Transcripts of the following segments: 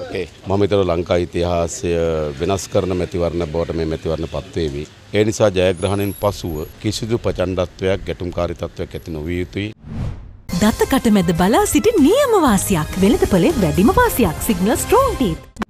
ඕකේ මම හිතනවා ලංකා ඉතිහාසය වෙනස් කරන මැතිවරණ බවට මේ මැතිවරණ පත්වේවි. ඒ නිසා ජයග්‍රහණයෙන් පසුව කිසිදු ප්‍රචණ්ඩත්වයක් ගැටුම්කාරී තත්ත්වයක් ඇති නොවිය යුතුයි. දත්ත කටමැද බලා සිටි නියම වාසියක් වෙළඳපොලේ වැඩිම වාසියක් සිගනල් ස්ට්‍රෝන් ටීත්.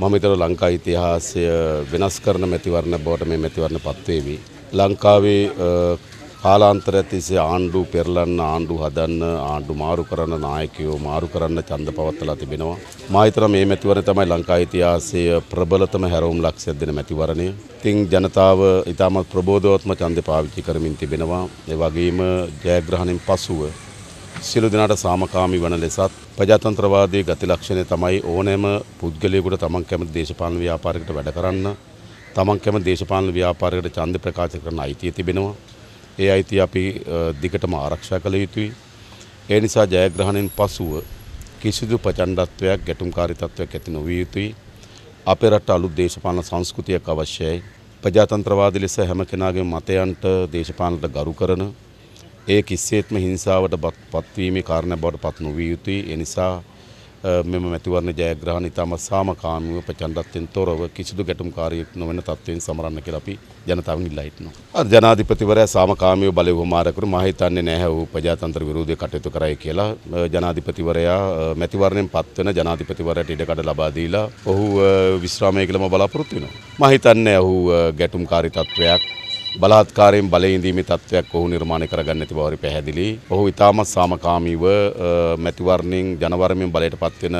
මම හිතනවා ලංකා ඉතිහාසය වෙනස් කරන මැතිවරණ බවට මේ මැතිවරණ පත්වේවි. ලංකාවේ අ, කාලාන්තරය තිස්සේ ආණ්ඩු පෙරලන්න ආණ්ඩු හදන්න ආණ්ඩු මාරු කරන්න නායකයෝ මාරු කරන්න ඡන්ද පවත්වලා තිබෙනවා. මා හිතනවා මේ මැතිවරණ තමයි ලංකා ඉතිහාසයේ ප්‍රබලතම හැරවුම් ලක්ෂයක් දෙන මැතිවරණය. ඉතින් ජනතාව ඉතාමත් ප්‍රබෝධවත්ම ඡන්දය පාවිච්චි කරමින් තිබෙනවා. ඒ වගේම ජයග්‍රහණයෙන් පසුව සියලු දෙනාට සාමකාමී වන ලෙසත් ප්‍රජාතන්ත්‍රවාදයේ ගති ලක්ෂණය තමයි ඕනෑම පුද්ගලයෙකුට තමන් කැමති දේශපාලන ව්‍යාපාරයකට වැඩ කරන්න තමන් කැමති දේශපාලන ව්‍යාපාරයකට ඡන්ද ප්‍රකාශ කරන අයිතිය තිබෙනවා. ඒ අයිතිය අපි අ, දිගටම ආරක්ෂා කළ යුතුයි. ඒ නිසා ජයග්‍රහණයෙන් පසුව කිසිදු ප්‍රචණ්ඩත්වයක් ගැටුම්කාරී තත්ත්වයක් ඇති නොවිය යුතුයි. අපේ රට අලුත් දේශපාලන සංස්කෘතියක් අවශ්‍යයි. ප්‍රජාතන්ත්‍රවාදී ලෙස හැම කෙනාගේම මතයන්ට දේශපාලනට ගරු කරන ඒ කිස්සේත්ම හිංසාවට බත්- පත්වීමේ කාරණයක් බවට පත් නොවිය යුතුයි. ඒ නිසා අ, මෙම මැතිවරණ ජයග්‍රහණ ඉතාම සාමකාමීව ප්‍රචණ්ඩත්වයෙන් තොරව කිසිදු ගැටුම්කාරියෙක් නොවන තත්ත්වයෙන් සමරන්න කියලා අපි ජනතාවෙන් ඉල්ලා හිටිනවා. අර ජනාධිපතිවරයා සාමකාමීව බලය වමාර කරු මම හිතන්නේ නැහැ ඔහු ප්‍රජාතන්ත්‍ර විරෝධී කටයුතු කරයි කියලා. අ, ජනාධිපතිවරයා අ, මැතිවරණයෙන් පත්වන ජනාධිපතිවරයාට ඉඩකඩ ලබා දීලා ඔහු අ, විශ්‍රාමය කියලාම බලාපොරොත්තු වෙනවා. මම හිතන්නේ ඔහු අ, ගැටුම්කාරී තත්ත්වයක් බලාත්කාරයෙන් බලයඉදීමේ තත්ත්වයක් ඔහු නිර්මාණය කරගන්න ඇති බවරි පැහැදිලි. ඔහු ඉතාමත් සාමකාමීව අ, මැතිවරණයෙන් ජනවරමෙන් බලයට පත්වෙන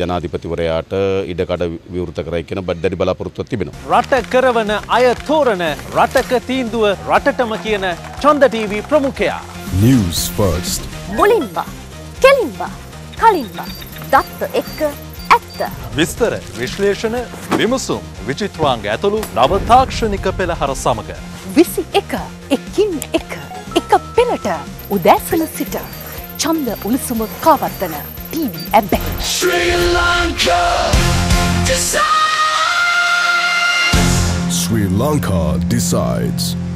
ජනාධිපතිවරයාට ඉඩකඩ විවෘත කරයි කියන බඩ්ඩඩි බලාපොරොත්තුවක් තිබෙනවා. රට කරවන අය තෝරන රටක තීන්දුව රටටම කියන චන්ද TV ප්‍රමුඛයා. News first. මුලින්ම කෙලින්ම කලින්ම දත්ත එක්ක ඇත්ත විස්තර විශ්ලේෂණ විමසුම් විචිත්‍රාංග ඇතුළු නව තාක්ෂණික පෙළහර සමඟ. විසි එක එක්කින් එක එක පෙළට උදෑසන සිට චන්ද උණුසුම කාවත්තන TV ඇබ්බැ. Sri Lanka decides.